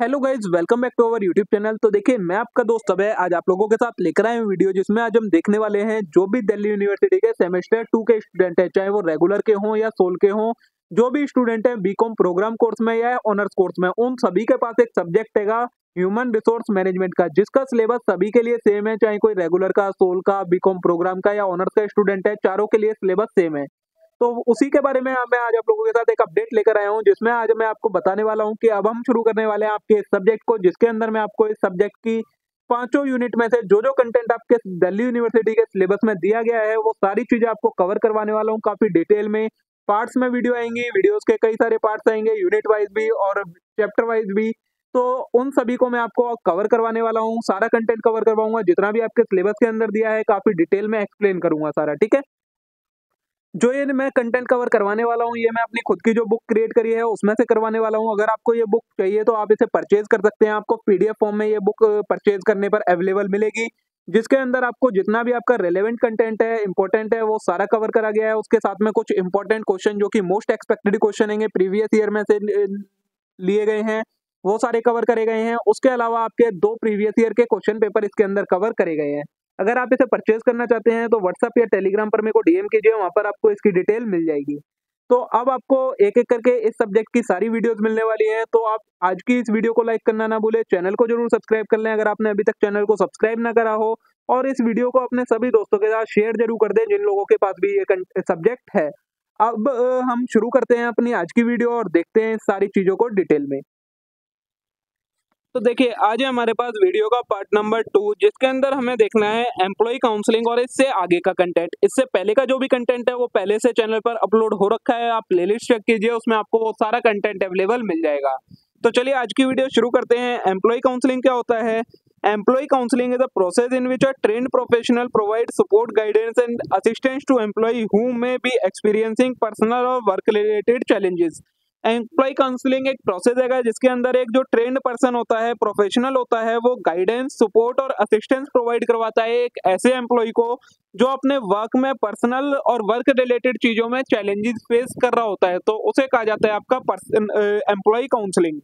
Hello guys welcome back to our YouTube channel. तो देखिए, मैं आपका दोस्त अब है आज आप लोगों के साथ लेकर आए हूँ वीडियो, जिसमें आज हम देखने वाले हैं जो भी दिल्ली यूनिवर्सिटी के सेमेस्टर टू के स्टूडेंट हैं, चाहे वो रेगुलर के हों या सोल के हों, जो भी स्टूडेंट हैं बीकॉम प्रोग्राम कोर्स में या ऑनर्स कोर्स में, उन सभी के पास एक सब्जेक्ट है ह्यूमन रिसोर्स मैनेजमेंट का, जिसका सिलेबस सभी के लिए सेम है, चाहे कोई रेगुलर का, सोल का बीकॉम प्रोग्राम का या ऑनर्स का स्टूडेंट है, चारों के लिए सिलेबस सेम है। तो उसी के बारे में मैं आज आप लोगों के साथ एक अपडेट लेकर आया हूँ, जिसमें आज मैं आपको बताने वाला हूँ कि अब हम शुरू करने वाले हैं आपके इस सब्जेक्ट को, जिसके अंदर मैं आपको इस सब्जेक्ट की पाँचों यूनिट में से जो जो कंटेंट आपके दिल्ली यूनिवर्सिटी के सिलेबस में दिया गया है, वो सारी चीज़ें आपको कवर करवाने वाला हूँ। काफ़ी डिटेल में पार्ट्स में वीडियो आएँगी वीडियोस के कई सारे पार्ट्स आएँगे यूनिट वाइज भी और चैप्टर वाइज भी। तो उन सभी को मैं आपको कवर करवाने वाला हूँ, सारा कंटेंट कवर करवाऊँगा, जितना भी आपके सिलेबस के अंदर दिया है, काफ़ी डिटेल में एक्सप्लेन करूँगा सारा, ठीक है? जो ये मैं कंटेंट कवर करवाने वाला हूँ, ये मैं अपनी खुद की जो बुक क्रिएट करी है, उसमें से करवाने वाला हूँ। अगर आपको ये बुक चाहिए तो आप इसे परचेज कर सकते हैं। आपको पीडीएफ फॉर्म में ये बुक परचेज करने पर अवेलेबल मिलेगी, जिसके अंदर आपको जितना भी आपका रेलेवेंट कंटेंट है इंपॉर्टेंट है, वो सारा कवर करा गया है। उसके साथ में कुछ इंपॉर्टेंट क्वेश्चन जो कि मोस्ट एक्सपेक्टेड क्वेश्चन है प्रीवियस ईयर में से लिए गए हैं, वो सारे कवर करे गए हैं। उसके अलावा आपके दो प्रीवियस ईयर के क्वेश्चन पेपर इसके अंदर कवर करे गए हैं। अगर आप इसे परचेज करना चाहते हैं तो व्हाट्सअप या टेलीग्राम पर मेरे को डीएम कीजिए, वहाँ पर आपको इसकी डिटेल मिल जाएगी। तो अब आपको एक एक करके इस सब्जेक्ट की सारी वीडियोस मिलने वाली हैं। तो आप आज की इस वीडियो को लाइक करना ना भूले। चैनल को ज़रूर सब्सक्राइब कर लें अगर आपने अभी तक चैनल को सब्सक्राइब ना करा हो। और इस वीडियो को अपने सभी दोस्तों के साथ शेयर ज़रूर कर दें, जिन लोगों के पास भी ये सब्जेक्ट है। अब हम शुरू करते हैं अपनी आज की वीडियो और देखते हैं सारी चीज़ों को डिटेल में। तो देखिए, आज है हमारे पास वीडियो का पार्ट नंबर टू जिसके अंदर हमें देखना है एम्प्लॉय काउंसलिंग और इससे आगे का कंटेंट इससे पहले का जो भी कंटेंट है, वो पहले से चैनल पर अपलोड हो रखा है। आप प्लेलिस्ट चेक कीजिए, उसमें आपको वो सारा कंटेंट अवेलेबल मिल जाएगा। तो चलिए, आज की वीडियो शुरू करते हैं। एम्प्लॉय काउंसलिंग क्या होता है? Employ counselling is a process in which a trained professional provide support guidance and assistance to employ who may be experiencing personal और work related challenges employ counselling एक प्रोसेस है जिसके अंदर एक जो ट्रेंड पर्सन होता है प्रोफेशनल होता है वो गाइडेंस सपोर्ट और असिस्टेंस प्रोवाइड करवाता है एक ऐसे एम्प्लॉय को जो अपने वर्क में पर्सनल और वर्क रिलेटेड चीज़ों में चैलेंजेस फेस कर रहा होता है तो उसे कहा जाता है आपका employ counselling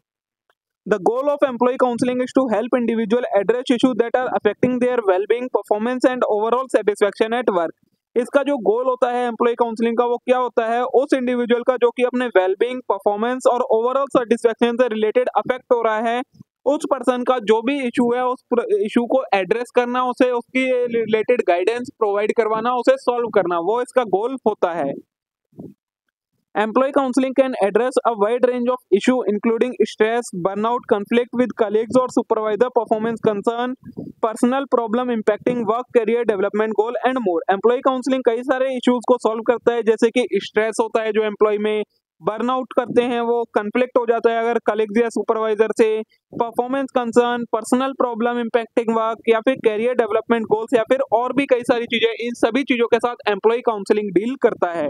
The goal of employee counseling is to help individual address issues that are affecting their well-being, performance and overall satisfaction at work. इसका जो गोल होता है एम्प्लॉय काउंसलिंग का, वो क्या होता है? उस इंडिविजुअल का जो कि अपने वेलबींग परफॉर्मेंस और ओवरऑल सेटिस्फेक्शन से रिलेटेड अफेक्ट हो रहा है, उस पर्सन का जो भी इशू है, उस इशू को एड्रेस करना, उसे उसकी रिलेटेड गाइडेंस प्रोवाइड करवाना, उसे सॉल्व करना, वो इसका गोल होता है। Employee counseling can address a wide range of issues including stress, burnout, conflict with colleagues or supervisor, performance concern, personal problem impacting work, career development goal and more. Employee counseling कई सारे issues को solve करता है जैसे कि stress होता है जो employee में बर्नआउट करते हैं वो कन्फ्लिक्ट हो जाता है अगर कलीग्स या सुपरवाइजर से performance concern personal problem impacting work या फिर कैरियर डेवलपमेंट गोल्स या फिर और भी कई सारी चीज़ें इन सभी चीज़ों के साथ एम्प्लॉय काउंसलिंग डील करता है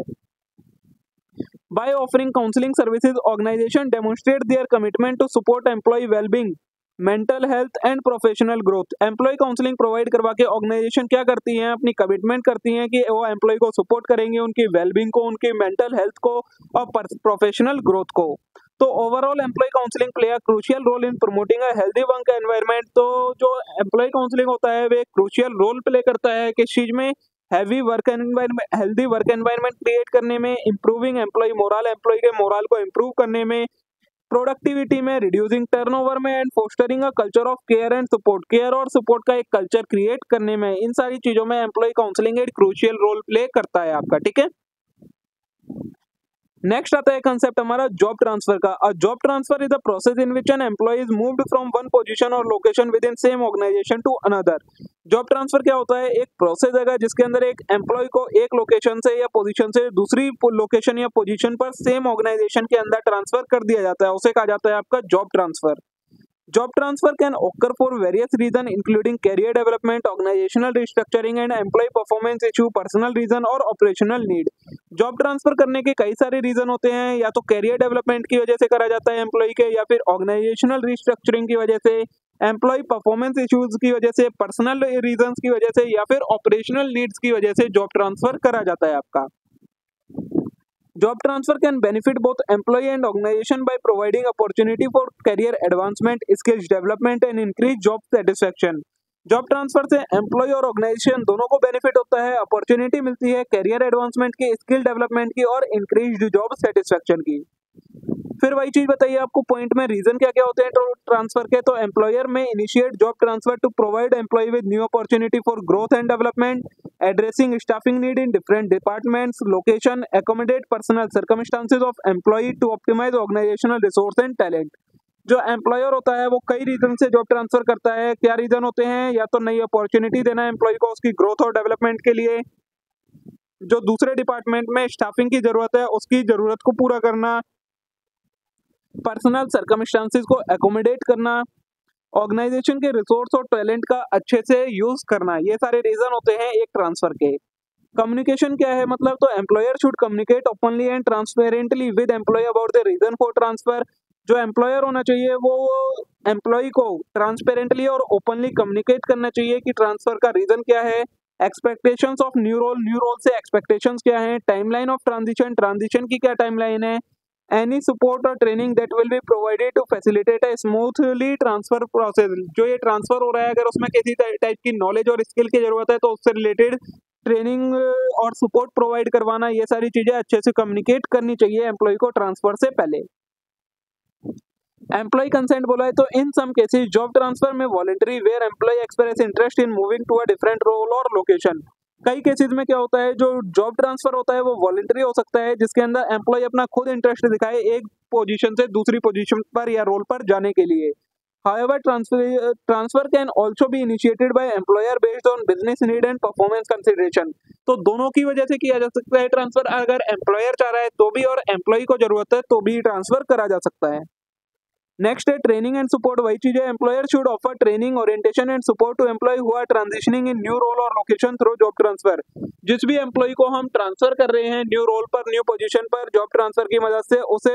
By offering counseling services, organizations demonstrate their commitment to support employee well-being, mental health and professional growth employ counselling provide करवा के ऑर्गेनाइजेशन क्या करती हैं? अपनी कमिटमेंट करती हैं कि वो एम्प्लॉय को सपोर्ट करेंगे उनकी वेलबींग को उनकी मेंटल हेल्थ को और प्रोफेशनल ग्रोथ को। तो overall employ counselling play a crucial role in promoting a healthy work environment तो जो एम्प्लॉय काउंसलिंग होता है वे क्रूशियल रोल प्ले करता है किस चीज़ में heavy work environment healthy work environment create करने में इंप्रूविंग एम्प्लॉय मोरल एम्प्लॉय के मोरल को इम्प्रूव करने में प्रोडक्टिविटी में रिड्यूसिंग टर्नओवर में and fostering a culture of care and support care और सपोर्ट का एक कल्चर क्रिएट करने में, इन सारी चीज़ों में एम्प्लॉय काउंसलिंग एक क्रूशियल रोल प्ले करता है आपका, ठीक है? नेक्स्ट आता है कंसेप्ट हमारा जॉब ट्रांसफ़र का। A job transfer is a process in which an employ is moved from one position और location within same organisation to another job transfer क्या होता है? एक प्रोसेस है जिसके अंदर एक एम्प्लॉय को एक लोकेशन से या पोजीशन से दूसरी लोकेशन या पोजीशन पर सेम ऑर्गेनाइजेशन के अंदर ट्रांसफ़र कर दिया जाता है। उसे कहा जाता है आपका job transfer Job transfer can occur for various reasons including career development, organizational restructuring and employee performance issue, personal reason और operational need. जॉब ट्रांसफ़र करने के कई सारे रीजन होते हैं या तो कैरियर डेवलपमेंट की वजह से करा जाता है एम्प्लॉय के या फिर ऑर्गेनाइजेशनल रिस्ट्रक्चरिंग की वजह से एम्प्लॉय परफॉर्मेंस इश्यूज़ की वजह से पर्सनल रीजंस की वजह से या फिर ऑपरेशनल नीड्स की वजह से जॉब ट्रांसफ़र करा जाता है आपका Job transfer can benefit both employee and organization by providing opportunity for career advancement, skills development and increased job satisfaction. Job transfer से एम्प्लॉय और ऑर्गेनाइजेशन दोनों को बेनिफिट होता है अपॉर्चुनिटी मिलती है करियर एडवांसमेंट की स्किल डेवलपमेंट की और इंक्रीज जॉब सेटिस्फेक्शन की फिर वही चीज़ बताइए आपको पॉइंट में रीजन क्या क्या होते हैं ट्रांसफ़र के? तो employer may initiate job transfer to provide employ with new opportunity for growth and development addressing staffing need in different departments location accommodate personal circumstances of employ to optimise organisational resource and talent जो employer होता है, वो कई reason से job transfer करता है। क्या reason होते हैं? या तो नई अपॉर्चुनिटी देना एम्प्लॉय को उसकी ग्रोथ और डेवलपमेंट के लिए। जो दूसरे डिपार्टमेंट में स्टाफिंग की ज़रूरत है, उसकी ज़रूरत को पूरा करना। पर्सनल सर्कमस्टांसिस को एकोमोडेट करना ऑर्गेनाइजेशन के रिसोर्स और टैलेंट का अच्छे से यूज़ करना, ये सारे रीजन होते हैं एक ट्रांसफ़र के। कम्युनिकेशन क्या है? मतलब तो employer should communicate openly and transparently with employ about the reason for transfer जो एम्प्लॉयर होना चाहिए, वो एम्प्लॉय को ट्रांसपेरेंटली और ओपनली कम्युनिकेट करना चाहिए कि ट्रांसफ़र का रीजन क्या है expectations of new role new role से एक्सपेक्टेशंस क्या है टाइमलाइन ऑफ़ ट्रांजिशन ट्रांजिशन की क्या टाइमलाइन है एनी सपोर्ट और training that will be provided to facilitate a smoothly transfer process जो ये ट्रांसफ़र हो रहा है, अगर उसमें किसी टाइप की नॉलेज और स्किल की ज़रूरत है तो उससे रिलेटेड ट्रेनिंग और सपोर्ट प्रोवाइड करवाना, ये सारी चीज़ें अच्छे से कम्युनिकेट करनी चाहिए एम्प्लॉय को ट्रांसफ़र से पहले। एम्प्लॉय कंसेंट बोला है तो in some cases job transfer में voluntary where employ express interest in moving to a different role और लोकेशन कई केसेस में क्या होता है जो जॉब ट्रांसफ़र होता है वो वॉलेंटरी हो सकता है जिसके अंदर एम्प्लॉय अपना खुद इंटरेस्ट दिखाए एक पोजीशन से दूसरी पोजीशन पर या रोल पर जाने के लिए। However, transfer transfer can also be initiated by employer based on business need and performance consideration. तो दोनों की वजह से किया जा सकता है ट्रांसफ़र अगर एम्प्लॉयर चाह रहा है तो भी और एम्प्लॉय को ज़रूरत है तो भी ट्रांसफ़र करा जा सकता है। नेक्स्ट है ट्रेनिंग एंड सपोर्ट वही चीज़ है employer should offer training orientation and support to employ who are transitioning in new role और लोकेशन थ्रू जॉब ट्रांसफ़र जिस भी एम्प्लॉय को हम ट्रांसफ़र कर रहे हैं न्यू रोल पर न्यू पोजीशन पर जॉब ट्रांसफ़र की मदद से, उसे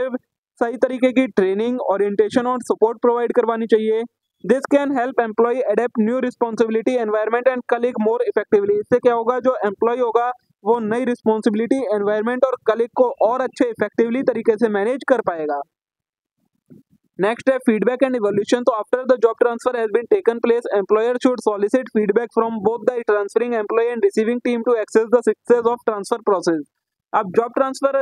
सही तरीके की ट्रेनिंग ओरिएंटेशन और सपोर्ट प्रोवाइड करवानी चाहिए। This can help employ adapt new responsibility environment and click more effectively इससे क्या होगा? जो एम्प्लॉय होगा, वो नई रिस्पॉन्सिबिलिटी एनवायरमेंट और कलिक को और अच्छे इफेक्टिवली तरीके से मैनेज कर पाएगा। नेक्स्ट है फीडबैक एंड इवोल्यूशन तो after the job transfer has been taken place employer should solicit feedback from both the transferring employ and receiving team to access the success of transfer process अब job transfer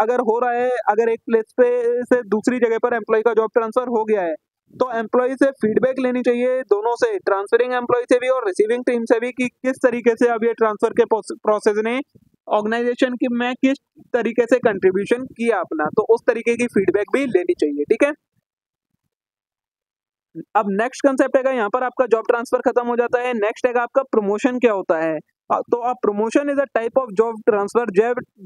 अगर हो रहा है, अगर एक place पे, से दूसरी जगह पर एम्प्लॉय का जॉब ट्रांसफ़र हो गया है तो एम्प्लॉय से फीडबैक लेनी चाहिए दोनों से ट्रांसफरिंग एम्प्लॉय से भी और रिसीविंग टीम से भी कि किस तरीके से अब ये ट्रांसफ़र के प्रोसेस ने ऑर्गेनाइजेशन की, मैं किस तरीके से कंट्रीब्यूशन किया अपना। तो उस तरीके की फीडबैक भी लेनी चाहिए, ठीक है? अब नेक्स्ट कंसेप्ट है, यहाँ पर आपका जॉब ट्रांसफ़र खत्म हो जाता है। नेक्स्ट है आपका प्रमोशन क्या होता है? तो अब promotion is a type of job transfer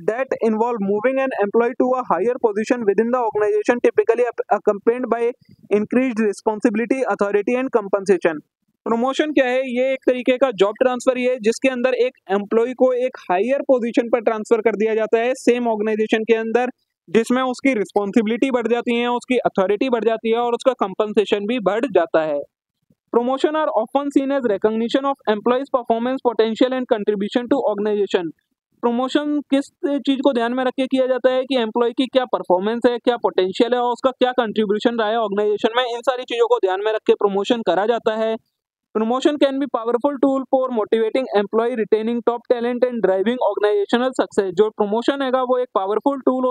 that involve moving an employ to a higher position within the organisation typically accompanied by increased responsibility authority and compensation promotion क्या है? ये एक तरीके का जॉब ट्रांसफ़र ही है, जिसके अंदर एक एम्प्लॉय को एक हायर पोजीशन पर ट्रांसफ़र कर दिया जाता है सेम ऑर्गेनाइजेशन के अंदर। जिसमें उसकी रिस्पॉन्सिबिलिटी बढ़ जाती है, उसकी अथॉरिटी बढ़ जाती है और उसका कंपनसेशन भी बढ़ जाता है। Promotion are often seen as recognition of employees performance potential and contribution to organisation promotion किस चीज़ को ध्यान में रख के किया जाता है कि एम्प्लॉय की क्या परफॉर्मेंस है, क्या पोटेंशियल है और उसका क्या कंट्रीब्यूशन रहा है। ऑर्गेनाइजेशन में इन सारी चीज़ों को ध्यान में रख के प्रमोशन करा जाता है। Promotion can be powerful tool for motivating employee, retaining top talent and driving organizational success. जो promotion हैगा वो एक powerful tool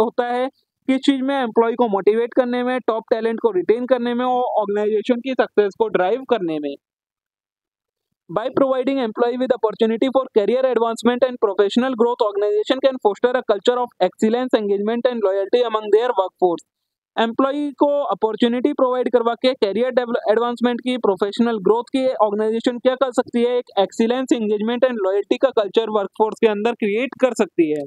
होता है किस चीज़ में एम्प्लॉय को मोटिवेट करने में टॉप टैलेंट को रिटेन करने में और ऑर्गेनाइजेशन की सक्सेस को ड्राइव करने में By providing employee with opportunity for career advancement and professional growth, organization can foster a culture of excellence, engagement and loyalty among their workforce. Employ को opportunity provide करवा के कैरियर एडवांसमेंट की professional growth की organisation क्या कर सकती है? एक एक्सीलेंस एंगेजमेंट एंड लॉयल्टी का कल्चर वर्कफोर्स के अंदर क्रिएट कर सकती है।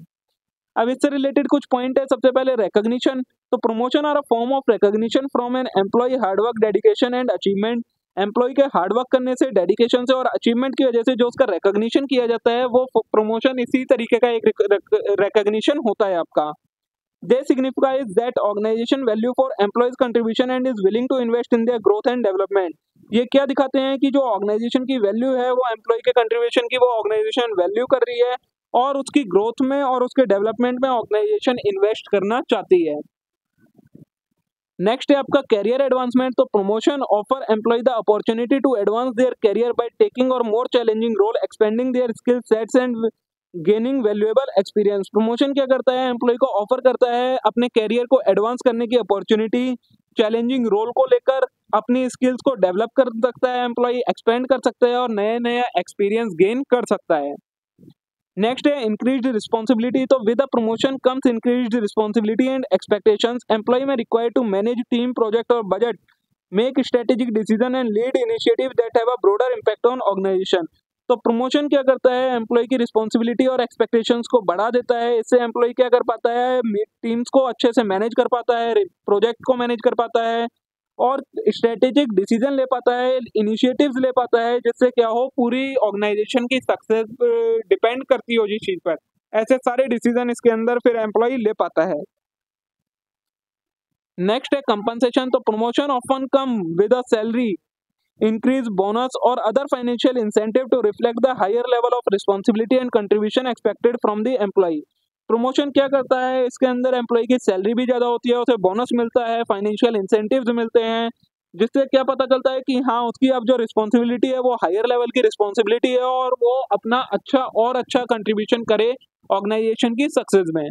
अब इससे रिलेटेड कुछ पॉइंट है। सबसे पहले रिकॉग्निशन तो promotion are a form of recognition from an employ hard work dedication and achievement employ के हार्डवर्क करने से डेडिकेशन से और अचीवमेंट की वजह से जो उसका रिकॉग्निशन किया जाता है, वो प्रमोशन इसी तरीके का एक रिकॉग्निशन होता है आपका। They signifies that organization value for employees contribution and is willing to invest in their growth and development. ये क्या दिखाते हैं कि जो ऑर्गेनाइजेशन की वैल्यू है, वो एम्प्लॉय के कंट्रीब्यूशन की वो ऑर्गेनाइजेशन वैल्यू कर रही है और उसकी ग्रोथ में और उसके डेवलपमेंट में ऑर्गेनाइजेशन इन्वेस्ट करना चाहती है नेक्स्ट है आपका कैरियर एडवांसमेंट तो promotion offer employ the opportunity to advance their career by taking और more challenging role expanding their skill sets and gaining valuable experience promotion क्या करता है? एम्प्लॉय को ऑफ़र करता है अपने कैरियर को एडवांस करने की अपॉर्चुनिटी चैलेंजिंग रोल को लेकर अपनी स्किल्स को डेवलप कर सकता है एम्प्लॉय एक्सपेंड कर सकता है और नया नया एक्सपीरियंस गेन कर सकता है। नेक्स्ट है इंक्रीज रिस्पॉन्सिबिलिटी तो with promotion comes increase responsibility and expectation employ may require to manage team project और budget make strategic decision and lead initiative that a broader impact on organisation तो promotion क्या करता है? Employ की responsibility और expectation को बढ़ा देता है। इससे एम्प्लॉय क्या कर पाता है? टीम्स को अच्छे से मैनेज कर पाता है प्रोजेक्ट को मैनेज कर पाता है और स्ट्रेटेजिक डिसीज़न ले पाता है इनिशिएटिव्स ले पाता है, जिससे क्या हो? पूरी ऑर्गेनाइजेशन की सक्सेस डिपेंड करती हो जिस चीज़ पर। ऐसे सारे डिसीज़न इसके अंदर फिर एम्प्लॉय ले पाता है। नेक्स्ट है कंपनसेशन तो promotion often come with a salary increase bonus or other financial incentive to reflect the higher level of responsibility and contribution expected from the employee. Promotion क्या करता है? इसके अंदर एम्प्लॉय की सैलरी भी ज़्यादा होती है, उसे बोनस मिलता है फाइनेंशियल इंसेंटिव्स मिलते हैं, जिससे क्या पता चलता है कि हाँ उसकी अब जो रिस्पॉन्सिबिलिटी है, वो हायर लेवल की रिस्पॉन्सिबिलिटी है और वो अपना अच्छा और अच्छा कंट्रीब्यूशन करे ऑर्गेनाइजेशन की सक्सेस में।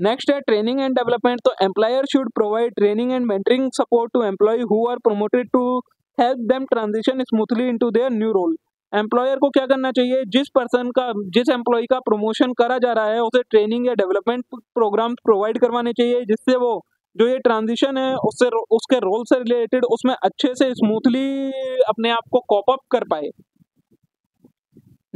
नेक्स्ट है ट्रेनिंग एंड डेवलपमेंट तो employer should provide training and mentoring support to employ who are promoted to help them transition smoothly into their new role employer को क्या करना चाहिए? जिस पर्सन का, जिस एम्प्लॉय का प्रमोशन करा जा रहा है, उसे ट्रेनिंग या डेवलपमेंट प्रोग्राम प्रोवाइड करवाने चाहिए, जिससे वो जो ये ट्रांजिशन है, उससे, उसके रोल से रिलेटेड उसमें अच्छे से स्मूथली अपने आप को कॉप अप कर पाए।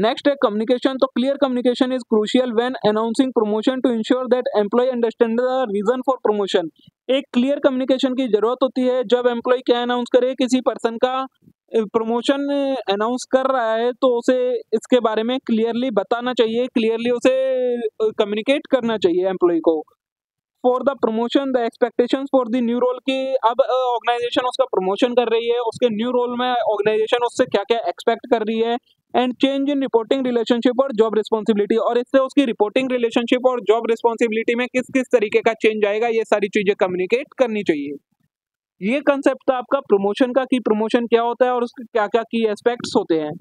नेक्स्ट है कम्युनिकेशन तो clear communication is crucial when announcing promotion to ensure that employ understand the reason for promotion एक क्लियर कम्युनिकेशन की ज़रूरत होती है, जब एम्प्लॉय क्या अनाउंस करे, किसी पर्सन का प्रमोशन अनाउंस कर रहा है तो उसे इसके बारे में क्लियरली बताना चाहिए क्लियरली उसे कम्युनिकेट करना चाहिए एम्प्लॉय को। For the promotion the expectation for the new role की, अब ऑर्गेनाइजेशन उसका प्रमोशन कर रही है, उसके न्यू रोल में ऑर्गेनाइजेशन उससे क्या क्या एक्सपेक्ट कर रही है and change in reporting relationship और जॉब रिस्पॉन्सिबिलिटी और इससे उसकी रिपोर्टिंग रिलेशनशिप और जॉब रिस्पॉन्सिबिलिटी में किस किस तरीके का चेंज आएगा, ये सारी चीज़ें कम्युनिकेट करनी चाहिए। ये कंसेप्ट था आपका प्रमोशन का कि प्रमोशन क्या होता है और उसके क्या क्या की एस्पेक्ट्स होते हैं।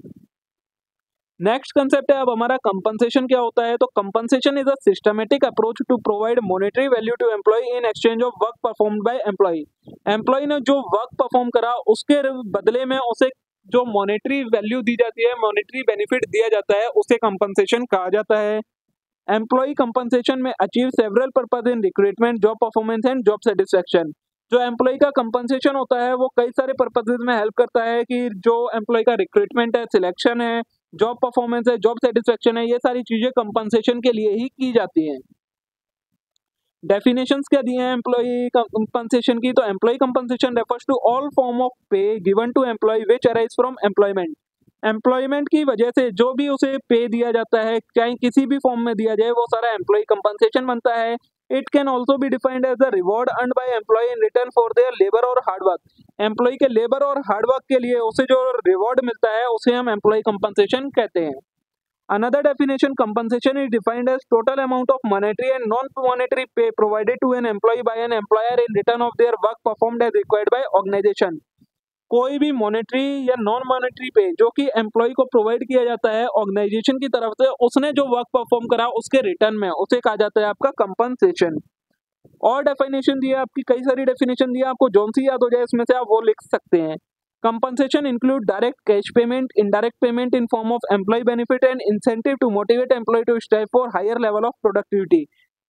नेक्स्ट कंसेप्ट है अब हमारा कंपनसेशन क्या होता है? तो compensation is a systematic approach to provide monetary value to employ in exchange of work perform by employ employ ने जो वर्क परफॉर्म करा, उसके बदले में उसे जो मॉनेटरी वैल्यू दी जाती है मॉनेटरी बेनिफिट दिया जाता है, उसे कंपनसेशन कहा जाता है। Employ compensation may achieve several purpose in recruitment job performance and job satisfaction जो एम्प्लॉय का कंपनसेशन होता है, वो कई सारे पर्पजेज में हेल्प करता है कि जो एम्प्लॉय का रिक्रूटमेंट है सिलेक्शन है जॉब परफॉर्मेंस है जॉब सेटिस्फेक्शन है, ये सारी चीज़ें कंपनसेशन के लिए ही की जाती हैं। डेफिनेशंस क्या दिए हैं एम्प्लॉय कंपनसेशन की? तो employ compensation refers to all form of pay given to employ which arise from employment employment की वजह से जो भी उसे पे दिया जाता है, चाहे किसी भी फॉर्म में दिया जाए, वो सारा एम्प्लॉय कंपनसेशन बनता है। इट कैन ऑल्सो भी defined as the reward earn by employ in return for their labour और हार्डवर्क एम्प्लॉय के लेबर और हार्डवर्क के लिए उसे जो रिवॉर्ड मिलता है, उसे हम एम्प्लॉय कंपनसेशन कहते हैं। Another definition compensation is defined as total amount of monetary and non-monetary pay provided to an employee by an employer in return of their work performed as required by organization. कोई भी monetary या non monetary पे जो कि employ को provide किया जाता है ऑर्गेनाइजेशन की तरफ़ से उसने जो वर्क परफॉर्म करा उसके रिटर्न में उसे कहा जाता है आपका कंपनसेशन और डेफिनेशन दिया आपकी कई सारी डेफिनेशन दिया आपको जोन सी याद हो जाए इसमें से आप वो लिख सकते हैं Compensation include direct cash payment, indirect payment in form of employee benefit and incentive to motivate employee to strive for higher level of productivity.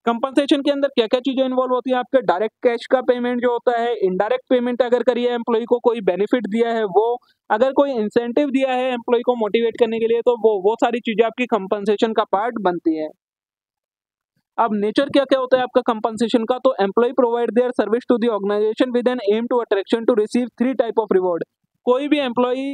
Compensation के अंदर क्या क्या चीज़ें इन्वॉल्व होती है आपके? डायरेक्ट कैश का पेमेंट जो होता है इनडायरेक्ट पेमेंट अगर करिए एम्प्लॉय को कोई बेनिफिट दिया है वो अगर कोई इंसेंटिव दिया है एम्प्लॉय को मोटिवेट करने के लिए तो वो वो सारी चीज़ें आपकी कंपनसेशन का पार्ट बनती है। अब नेचर क्या क्या होता है आपका कंपनसेशन का? तो employ provide their service to the organisation with an aim to attraction to receive three type of reward कोई भी एम्प्लॉय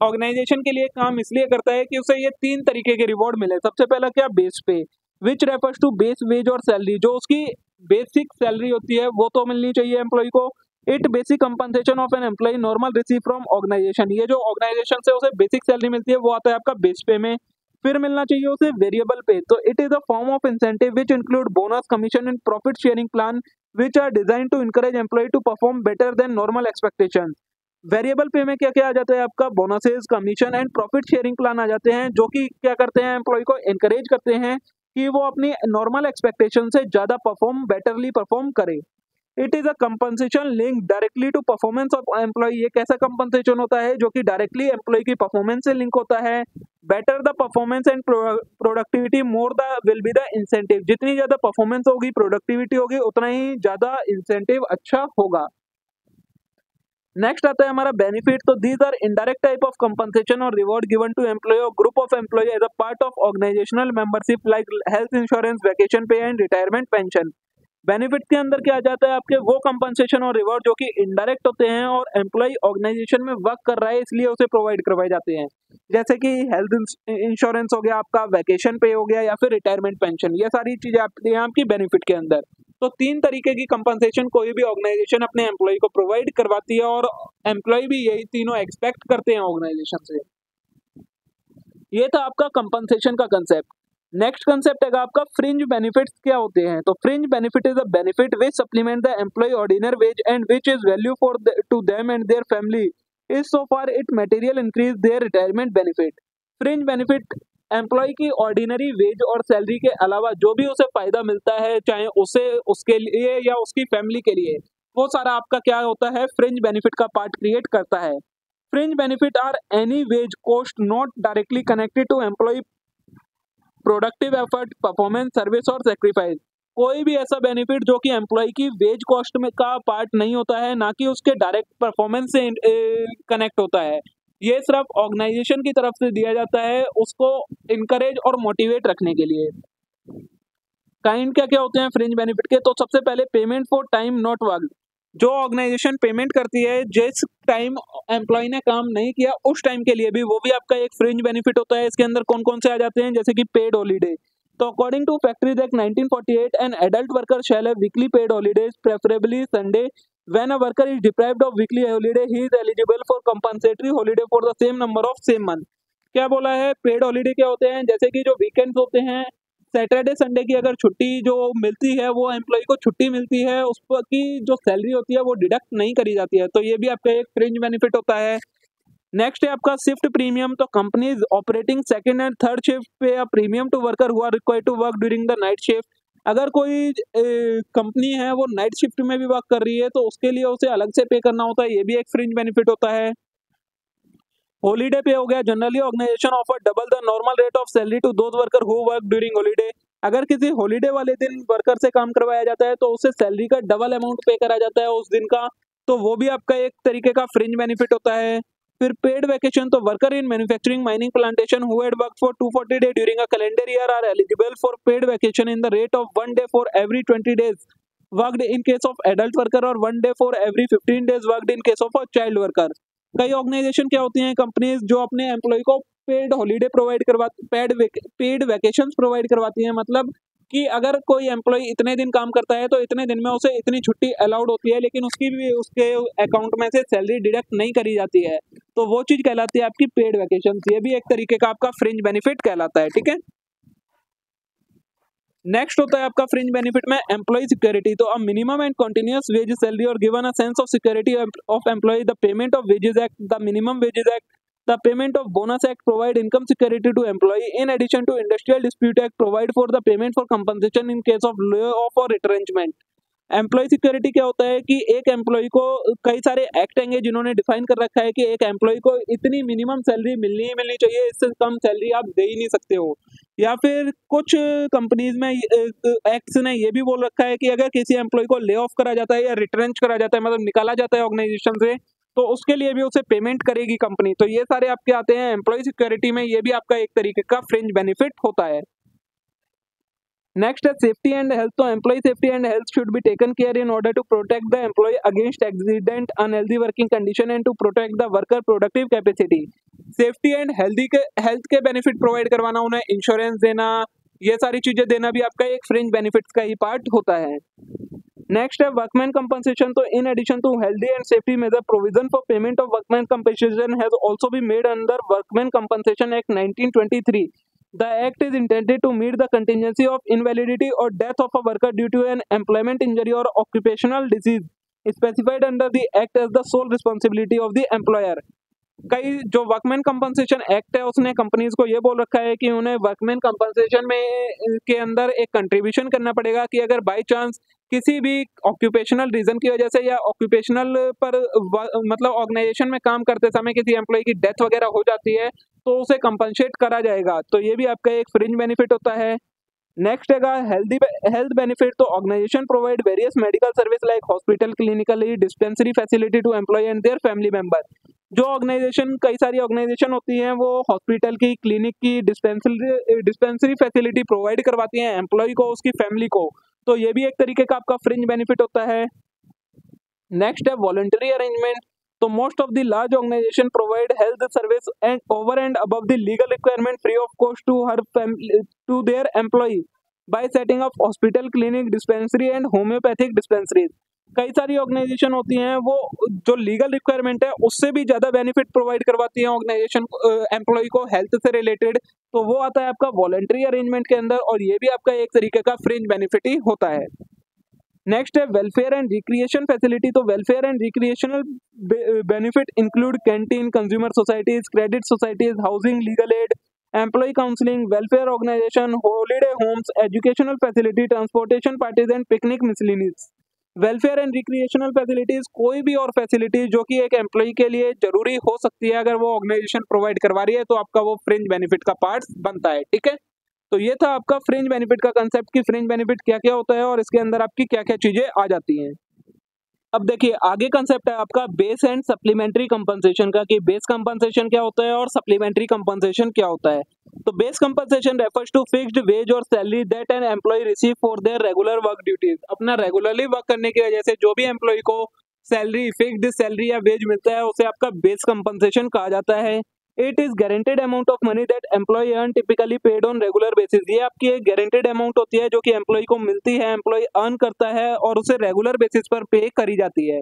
ऑर्गेनाइजेशन के लिए काम इसलिए करता है कि उसे ये तीन तरीके के रिवॉर्ड मिले। सबसे पहला क्या? Base pay which refers to base wage और सैलरी जो उसकी बेसिक सैलरी होती है, वो तो मिलनी चाहिए एम्प्लॉय को। It basic compensation of an employ normal receive from organisation ये जो ऑर्गेनाइजेशन से उसे बेसिक सैलरी मिलती है, वो आता है आपका बेस पे में। फिर मिलना चाहिए उसे वेरिएबल पे तो it is a form of incentive which include bonus commission and profit sharing plan which are design to encourage employ to perform better than normal expectation variable pay में क्या क्या आ जाता है आपका? Bonuses commission and profit sharing plan आ जाते हैं, जो कि क्या करते हैं एम्प्लॉय को इनकरेज करते हैं कि वो अपनी नॉर्मल एक्सपेक्टेशन से ज़्यादा परफॉर्म बेटरली परफॉर्म करे। It is a compensation link directly to performance of employ ये कैसा कंपनसेशन होता है? जो कि डायरेक्टली एम्प्लॉय की परफॉर्मेंस से लिंक होता है। Better the performance and productivity more the will be the incentive जितनी ज़्यादा परफॉर्मेंस होगी प्रोडक्टिविटी होगी, उतना ही ज़्यादा इंसेंटिव अच्छा होगा। नेक्स्ट आता है हमारा बेनिफिट तो these are indirect type of compensation और रिवॉर्ड गिवन टू एम्प्लॉय और group of employ as a part of organisational membership like health insurance vacation pay and retirement pension benefit के अंदर क्या आ जाता है आपके? वो कंपनसेशन और रिवॉर्ड जो कि इनडायरेक्ट होते हैं और एम्प्लॉय ऑर्गेनाइजेशन में वर्क कर रहा है, इसलिए उसे प्रोवाइड करवाए जाते हैं। जैसे कि हेल्थ इंश्योरेंस हो गया, आपका वैकेशन पे हो गया या फिर रिटायरमेंट पेंशन ये सारी चीज़ें आती हैं आपकी बेनिफिट के अंदर। तो तीन तरीके की कंपनसेशन कोई भी ऑर्गेनाइजेशन अपने एम्प्लॉय को प्रोवाइड करवाती है और एम्प्लॉय भी यही तीनों एक्सपेक्ट करते हैं ऑर्गेनाइजेशन से। ये था आपका कंपनसेशन का कंसेप्ट नेक्स्ट कंसेप्ट है आपका फ्रिंज बेनिफिट्स क्या होते हैं? तो fringe benefit is a benefit which supplement the employ ordinary wage and which is value for to them and their family is so far it material increase their retirement benefit fringe benefit employ की ordinary wage और salary के अलावा जो भी उसे फ़ायदा मिलता है, चाहे उसे, उसके लिए या उसकी फैमिली के लिए, वो सारा आपका क्या होता है? फ्रिंज बेनिफिट का पार्ट क्रिएट करता है। Fringe benefit are any wage cost not directly connected to employ productive effort, performance, service और सेक्रीफाइस कोई भी ऐसा बेनिफिट जो कि एम्प्लॉय की वेज कॉस्ट में का पार्ट नहीं होता है, ना कि उसके डायरेक्ट परफॉर्मेंस से कनेक्ट होता है। ये सिर्फ़ ऑर्गेनाइजेशन की तरफ़ से दिया जाता है, उसको इनकरेज और मोटिवेट रखने के लिए। काइंड क्या क्या होते हैं फ्रिंज बेनिफिट के? तो सबसे पहले payment for time not work जो ऑर्गेनाइजेशन पेमेंट करती है, जिस टाइम एम्प्लॉय ने काम नहीं किया, उस टाइम के लिए भी वो भी आपका एक फ्रिंज बेनिफिट होता है। इसके अंदर कौन कौन से आ जाते हैं? जैसे कि पेड हॉलीडे तो according to factories act 1948 an adult worker shall have weekly paid holidays preferably Sunday when a worker is deprived of weekly holiday he is eligible for compensatory holiday for the same number of same month क्या बोला है? Paid holiday क्या होते हैं? जैसे कि जो weekends होते हैं सैटरडे, संडे की अगर छुट्टी जो मिलती है, वो एम्प्लॉय को छुट्टी मिलती है, उस पर की जो सैलरी होती है, वो डिडक्ट नहीं करी जाती है। तो ये भी आपका एक फ्रिंज बेनिफिट होता है। नेक्स्ट है आपका शिफ्ट प्रीमियम तो companies operating second and third shift pay या प्रीमियम टू वर्कर हुआ required to work during the night shift अगर कोई कंपनी है, वो नाइट शिफ्ट में भी वर्क कर रही है तो उसके लिए उसे अलग से पे करना होता है। ये भी एक फ्रिंज बेनिफिट होता है। हॉलीडे पे हो गया। Generally organization offer double the normal rate of salary to those worker who work during holiday अगर किसी हॉलीडे वाले दिन वर्कर से काम करवाया जाता है तो उसे सैलरी का डबल अमाउंट पे करा जाता है उस दिन का। तो वो भी आपका एक तरीके का फ्रिंज बेनिफिट होता है। फिर पेड वैकेशन तो worker in manufacturing mining plantation who work for 240 day during a calendar year are eligible for paid vacation in the rate of one day for every 20 days worked in case of adult worker और one day for every 15 days worked in case of a child worker कई organisation क्या होती हैं, companies जो अपने employ को paid holiday provide करवा paid paid vacation provide करवाती हैं। मतलब कि अगर कोई एम्प्लॉय इतने दिन काम करता है तो इतने दिन में उसे इतनी छुट्टी अलाउड होती है, लेकिन उसकी भी, उसके अकाउंट में से सैलरी डिडक्ट नहीं करी जाती है। तो वो चीज़ कहलाती है आपकी पेड वैकेशन ये भी एक तरीके का आपका फ्रिंज बेनिफिट कहलाता है, ठीक है? नेक्स्ट होता है आपका फ्रिंज बेनिफिट में एम्प्लॉय सिक्योरिटी तो अब minimum and continuous wage salary और given a sense of security of employ the payment of wages act the minimum wages act the payment of bonus act provide income security to employ in addition to industrial dispute act provide for the payment for compensation in case of lay off और retrenchment employ security क्या होता है कि एक employ को कई सारे act हैं जिन्होंने डिफाइन कर रखा है कि एक एम्प्लॉय को इतनी मिनिमम सैलरी मिलनी ही मिलनी चाहिए, इससे कम सैलरी आप दे ही नहीं सकते हो। या फिर कुछ कंपनीज़ में एक्ट्स ने ये भी बोल रखा है कि अगर किसी एम्प्लॉय को ले ऑफ़ करा जाता है या रिटरेंच करा जाता है मतलब निकाला जाता है ऑर्गेनाइजेशन से तो उसके लिए भी उसे पेमेंट करेगी कंपनी तो ये सारे आपके आते हैं एम्प्लॉय सिक्योरिटी में ये भी आपका एक तरीके का फ्रिंज बेनिफिट होता है। नेक्स्ट है सेफ्टी एंड हेल्थ तो employ safety and health should be taken care in order to protect the employ against accident unhealthy working condition and to protect the worker productive capacity safety and healthy के health के benefit provide करवाना उन्हें insurance देना ये सारी चीज़ें देना भी आपका एक फ्रिंज बेनिफिट्स का ही पार्ट होता है नेक्स्ट है वर्कमैन कंपनसेशन तो in addition to healthy and safety measure provision for payment of workman compensation has also be made under workman compensation act 1923 the act is intended to meet the contingency of invalidity और death of a worker due to an employment injury और occupational disease specified under the act as the sole responsibility of the employer कई जो workman compensation act है, उसने companies को ये बोल रखा है कि उन्हें वर्कमैन कंपनसेशन में के अंदर एक कंट्रीब्यूशन करना पड़ेगा कि अगर बाई चांस किसी भी ऑक्यूपेशनल रीजन की वजह से या ऑक्यूपेशनल पर मतलब ऑर्गेनाइजेशन में काम करते समय किसी एम्प्लॉय की डेथ वगैरह हो जाती है तो उसे कंपनसेट करा जाएगा। तो ये भी आपका एक फ्रिंज बेनिफिट होता है। नेक्स्ट है हेल्दी हेल्थ बेनिफिट तो organization provide various medical service like hospital clinical dispensary facility to employ and their family member जो ऑर्गेनाइजेशन कई सारी ऑर्गेनाइजेशन होती हैं, वो हॉस्पिटल की क्लिनिक की डिस्पेंसरी डिस्पेंसरी फैसिलिटी प्रोवाइड करवाती हैं एम्प्लॉय को, उसकी फैमिली को। तो ये भी एक तरीके का आपका फ्रिंज बेनिफिट होता है। नेक्स्ट है वॉलंटरी अरेंजमेंट तो most of the large organization provide health service and over and above the legal requirement free of cost to her to their employ by setting up hospital clinic dispensary and homeopathic dispensaries कई सारी organisation होती हैं, वो जो legal requirement है, उससे भी ज़्यादा बेनिफिट प्रोवाइड करवाती हैं ऑर्गेनाइजेशन एम्प्लॉय को हेल्थ से रिलेटेड तो वो आता है आपका वॉलेंट्री अरेंजमेंट के अंदर और ये भी आपका एक तरीके का फ्रिंज बेनिफिट ही होता है। नेक्स्ट है वेलफेयर एंड रिक्रिएशन फैसिलिटी तो welfare and recreational benefit include canteen consumer societies credit societies housing legal aid employ counselling welfare organization holiday homes educational facility transportation parties and picnic miscellaneous welfare and recreational facilities कोई भी और facilities जो कि एक employ के लिए ज़रूरी हो सकती है, अगर वो ऑर्गेनाइजेशन प्रोवाइड करवा रही है तो आपका वो फ्रिंज बेनिफिट का पार्ट बनता है, ठीक है? तो ये था आपका फ्रिंज बेनिफिट का कंसेप्ट की फ्रिंज बेनिफिट क्या क्या होता है और इसके अंदर आपकी क्या क्या चीज़ें आ जाती हैं। अब देखिए, आगे कंसेप्ट है आपका बेस एंड सप्लीमेंट्री कंपनसेशन का कि बेस कंपनसेशन क्या होता है और सप्लीमेंट्री कंपनसेशन क्या होता है। तो base compensation refers to fixed wage और salary that an employ receive for their regular work duties अपना रेगुलरली वर्क करने की वजह से जो भी एम्प्लॉय को सैलरी फिक्स्ड सैलरी या वेज मिलता है, उसे आपका बेस कंपनसेशन कहा जाता है। It is guaranteed amount of money that employ earn typically paid on regular basis ये आपकी एक गारंटेड अमाउंट होती है जो कि एम्प्लॉय को मिलती है एम्प्लॉय अर्न करता है और उसे रेगुलर बेसिस पर पे करी जाती है।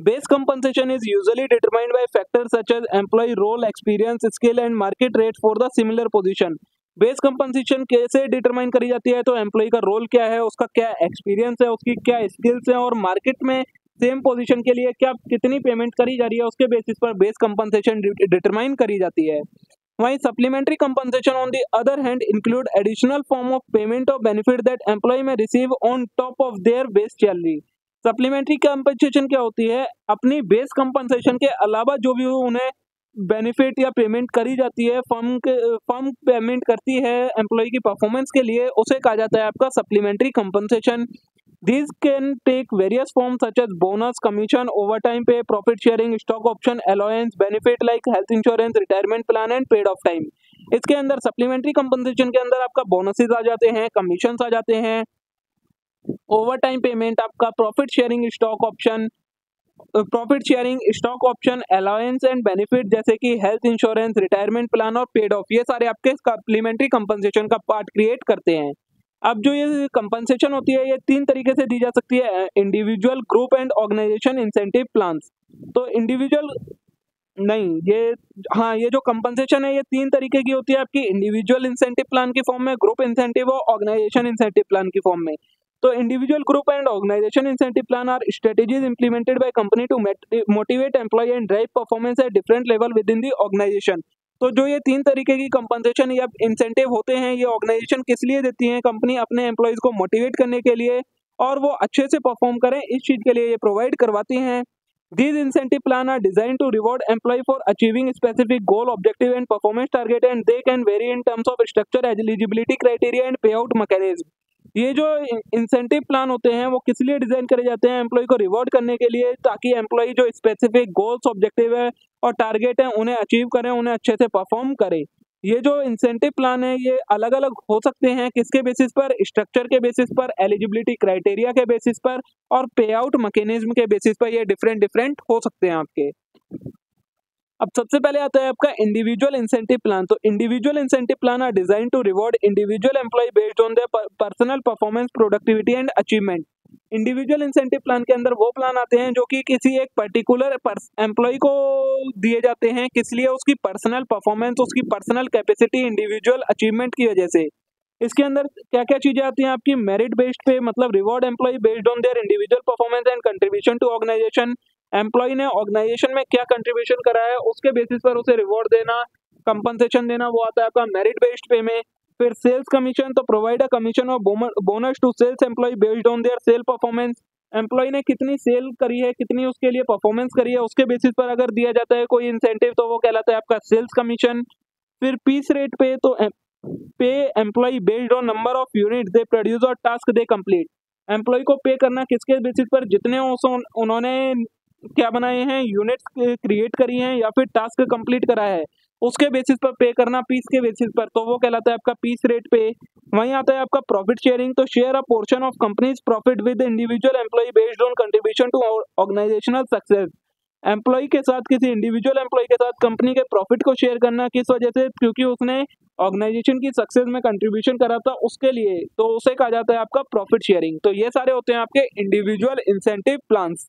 Base compensation is usually determined by factors such as employee role, experience, skill and market rate for the similar position. Base compensation कैसे डिटरमाइन करी जाती है? तो एम्प्लॉय का रोल क्या है? उसका क्या एक्सपीरियंस है? उसकी क्या स्किल्स है? और मार्केट में सेम पोजीशन के लिए क्या कितनी पेमेंट करी जा रही है, उसके बेसिस पर बेस कंपनसेशन डिटरमाइन करी जाती है। वहीं supplementary compensation on the other hand include additional form of payment of benefit that employ में receive on top of their base salary supplementary compensation क्या होती है? अपनी बेस कंपनसेशन के अलावा जो भी उन्हें बेनिफिट या पेमेंट करी जाती है फर्म के फर्म पेमेंट करती है एम्प्लॉय की परफॉर्मेंस के लिए, उसे कहा जाता है आपका supplementary compensation These can take various forms such as bonus, commission, overtime pay, profit sharing, stock option, allowance, benefit like health insurance, retirement plan and paid off time. इसके अंदर सप्लीमेंट्री कंपनसेशन के अंदर आपका बोनसेस आ जाते हैं commission आ जाते हैं ओवर टाइम पेमेंट आपका profit sharing stock option profit sharing stock option allowance and benefit जैसे कि हेल्थ इंश्योरेंस रिटायरमेंट प्लान और पेड ऑफ़ ये सारे आपके सप्लीमेंट्री कंपनसेशन का पार्ट क्रिएट करते हैं अब जो ये कंपनसेशन होती है, ये तीन तरीके से दी जा सकती है individual group and organization incentive plan तो इंडिविजुअल नहीं, ये हाँ ये जो कंपनसेशन है, ये तीन तरीके की होती है आपकी इंडिविजुअल इंसेंटिव प्लान की फॉर्म में ग्रुप इंसेंटिव और ऑर्गेनाइजेशन इंसेंटिव प्लान की फॉर्म में. तो individual group and organization incentive plan are strategies implemented by company to motivate employ and drive performance at different level within the organization तो जो ये तीन तरीके की कंपनसेशन या इंसेंटिव होते हैं, ये ऑर्गेनाइजेशन किस लिए देती है? कंपनी अपने एम्प्लॉयज़ को मोटिवेट करने के लिए और वो अच्छे से परफॉर्म करें, इस चीज़ के लिए ये प्रोवाइड करवाती हैं। These incentive plan are design to reward employ for achieving specific goal objective and performance target and they can vary in terms of structure eligibility criteria and payout mechanism ये जो incentive plan होते हैं, वो किस लिए design करे जाते हैं एम्प्लॉय को रिवॉर्ड करने के लिए ताकि एम्प्लॉय जो स्पेसिफिक गोल्स ऑब्जेक्टिव है और टारगेट है, उन्हें अचीव करें, उन्हें अच्छे से परफॉर्म करें। ये जो इंसेंटिव प्लान है, ये अलग अलग हो सकते हैं किसके बेसिस पर? स्ट्रक्चर के बेसिस पर एलिजिबिलिटी क्राइटेरिया के बेसिस पर और पे आउट मैकेनिज्म के बेसिस पर ये डिफरेंट डिफरेंट हो सकते हैं आपके। अब सबसे पहले आता है आपका इंडिविजुअल इंसेंटिव प्लान तो individual incentive plan are design to reward individual employ based on their personal performance productivity and achievement individual incentive plan के अंदर वो प्लान आते हैं जो कि किसी एक पर्टिकुलर एम्प्लॉय को दिए जाते हैं किस लिए? उसकी पर्सनल परफॉर्मेंस उसकी पर्सनल कैपेसिटी इंडिविजुअल अचीवमेंट की वजह से। इसके अंदर क्या क्या चीज़ें आती हैं आपकी? मेरिट बेस्ड पे मतलब reward employ based on their individual performance and contribution to organization employ ने ऑर्गेनाइजेशन में क्या कंट्रीब्यूशन करा है, उसके बेसिस पर उसे रिवॉर्ड देना कंपनसेशन देना, वो आता है आपका मेरिट बेस्ड पे में। फिर सेल्स कमीशन तो प्रोवाइड अ कमीशन और bonus to sales employ based on their sale performance employ ने कितनी सेल करी है, कितनी उसके लिए परफॉर्मेंस करी है, उसके बेसिस पर अगर दिया जाता है कोई इंसेंटिव तो वो कहलाता है आपका सेल्स कमीशन फिर पीस रेट पे तो pay employ based on number of unit they produce और टास्क दे कंप्लीट एम्प्लॉय को पे करना किसके बेसिस पर? जितने उन्होंने क्या बनाए हैं? यूनिट्स क्रिएट करी हैं या फिर टास्क कंप्लीट करा है? उसके बेसिस पर पे करना पीस के बेसिस पर। तो वो कहलाता है आपका पीस रेट पे वहीं आता है आपका प्रॉफिट शेयरिंग तो share a portion of companies profit with individual employ based on contribution to organizational success employ के साथ किसी इंडिविजुअल एम्प्लॉय के साथ कंपनी के प्रॉफिट को शेयर करना किस वजह से? क्योंकि उसने ऑर्गेनाइजेशन की सक्सेस में कंट्रीब्यूशन करा था उसके लिए। तो उसे कहा जाता है आपका प्रॉफिट शेयरिंग तो ये सारे होते हैं आपके इंडिविजुअल इंसेंटिव प्लान्स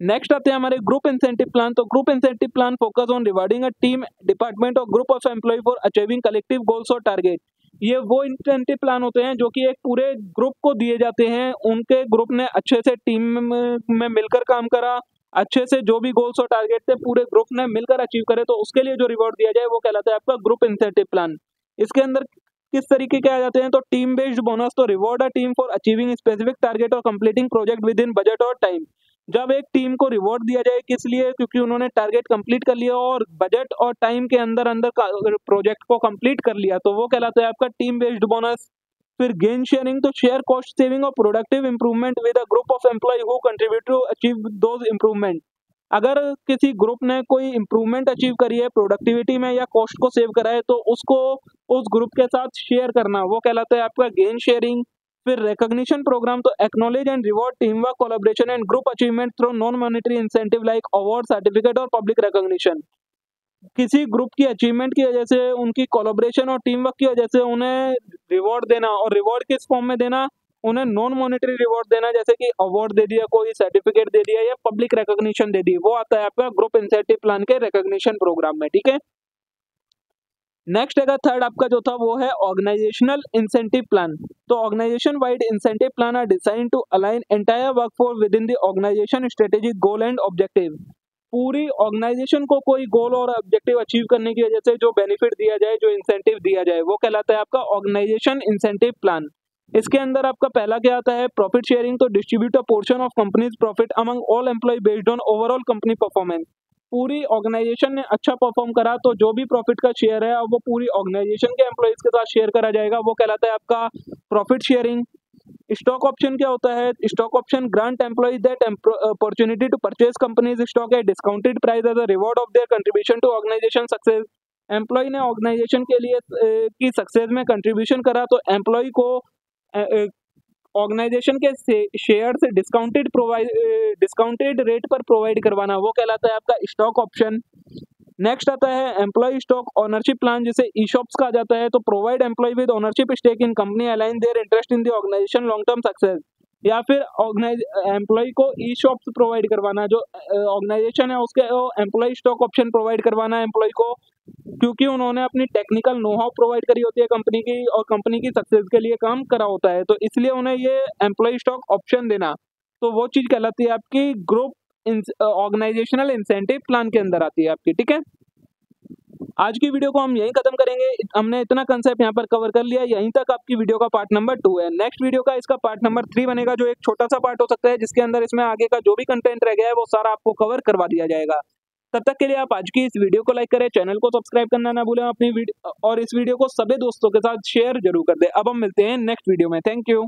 नेक्स्ट आते हैं हमारे ग्रुप इंसेंटिव प्लान तो group incentive plan focus on rewarding a team department और group of employ for achieving collective goals और टारगेट ये वो इंसेंटिव प्लान होते हैं जो कि एक पूरे ग्रुप को दिए जाते हैं। उनके ग्रुप ने अच्छे से टीम में मिलकर काम करा, अच्छे से जो भी गोल्स और टारगेट थे पूरे ग्रुप ने मिलकर अचीव करे तो उसके लिए जो रिवॉर्ड दिया जाए वो कहलाता है आपका ग्रुप इंसेंटिव प्लान इसके अंदर किस तरीके के आ जाते हैं? तो टीम बेस्ड बोनस तो reward a team for achieving specific target और completing project within budget और टाइम जब एक टीम को रिवॉर्ड दिया जाए किस लिए? क्योंकि उन्होंने टारगेट कंप्लीट कर लिया और बजट और टाइम के अंदर अंदर प्रोजेक्ट को कंप्लीट कर लिया तो वो कहलाता है आपका टीम बेस्ड बोनस फिर गेन शेयरिंग तो शेयर कॉस्ट सेविंग और productive improvement with a group of employ who contribute to achieve those improvement अगर किसी ग्रुप ने कोई इंप्रूवमेंट अचीव करी है प्रोडक्टिविटी में या कॉस्ट को सेव करा है तो उसको उस ग्रुप के साथ शेयर करना, वो कहलाता है आपका गेन शेयरिंग फिर रिकॉग्निशन प्रोग्राम तो acknowledge and reward team work collaboration and group achievement through non monetary incentive like award certificate और पब्लिक रिकॉग्निशन किसी ग्रुप की अचीवमेंट की वजह से, उनकी कोलाब्रेशन और टीम वर्क की वजह से उन्हें रिवॉर्ड देना और रिवॉर्ड किस फॉर्म में देना? उन्हें नॉन मॉनिटरी रिवॉर्ड देना, जैसे कि अवार्ड दे दिया, कोई सर्टिफिकेट दे दिया या पब्लिक रिकॉग्निशन दे दी। वो आता है आपका ग्रुप इंसेंटिव प्लान के रिकॉग्निशन प्रोग्राम में, ठीक है? नेक्स्ट अगर थर्ड आपका जो था वो है ऑर्गेनाइजेशनल इंसेंटिव प्लान तो organization wide incentive plan are design to align entire workforce within the organization strategic goal and objective पूरी ऑर्गेनाइजेशन को कोई गोल और ऑब्जेक्टिव अचीव करने की वजह से जो बेनिफिट दिया जाए, जो इंसेंटिव दिया जाए, वो कहलाता है आपका ऑर्गेनाइजेशन इंसेंटिव प्लान इसके अंदर आपका पहला क्या आता है? प्रॉफिट शेयरिंग तो distribute a portion of companies profit among all employ based on overall company performance पूरी ऑर्गेनाइजेशन ने अच्छा परफॉर्म करा तो जो भी प्रॉफिट का शेयर है वो पूरी ऑर्गेनाइजेशन के एम्प्लॉयज़ के साथ शेयर करा जाएगा। वो कहलाता है आपका प्रॉफिट शेयरिंग स्टॉक ऑप्शन क्या होता है? Stock option grant employ that opportunity to purchase companies stock at discounted price as a reward of their contribution to organization success employ ने ऑर्गेनाइजेशन के लिए की सक्सेस में कंट्रीब्यूशन करा तो एम्प्लॉय को ऑर्गेनाइजेशन के शेयर से डिस्काउंटेड प्रोवाइड डिस्काउंटेड रेट पर प्रोवाइड करवाना, वो कहलाता है आपका स्टॉक ऑप्शन नेक्स्ट आता है एम्प्लॉय स्टॉक ऑनरशिप प्लान जिसे ई शॉप्स कहा जाता है। तो provide employ with ownership stake in company align their interest in the organization long term success या फिर ऑर्गेनाइज एम्प्लॉय को ई शॉप्स प्रोवाइड करवाना, जो ऑर्गेनाइजेशन है, उसके एम्प्लॉय स्टॉक ऑप्शन प्रोवाइड करवाना है एम्प्लॉय को, क्योंकि उन्होंने अपनी टेक्निकल नो हाउ प्रोवाइड करी होती है कंपनी की और कंपनी की सक्सेस के लिए काम करा होता है। तो इसलिए उन्हें ये एम्प्लॉय स्टॉक ऑप्शन देना। तो वो चीज़ कहलाती है आपकी ग्रुप ऑर्गेनाइजेशनल इंसेंटिव प्लान के अंदर आती है आपकी, ठीक है? आज की वीडियो को हम यहीं खत्म करेंगे। हमने इतना कंसेप्ट यहाँ पर कवर कर लिया यहीं तक आपकी वीडियो का पार्ट नंबर टू है। नेक्स्ट वीडियो का इसका पार्ट नंबर थ्री बनेगा, जो एक छोटा सा पार्ट हो सकता है, जिसके अंदर इसमें आगे का जो भी कंटेंट रह गया है, वो सारा आपको कवर करवा दिया जाएगा। तब तक के लिए आप आज की इस वीडियो को लाइक करें चैनल को सब्सक्राइब करना ना भूलें अपनी और इस वीडियो को सभी दोस्तों के साथ शेयर ज़रूर कर दें। अब हम मिलते हैं नेक्स्ट वीडियो में। Thank you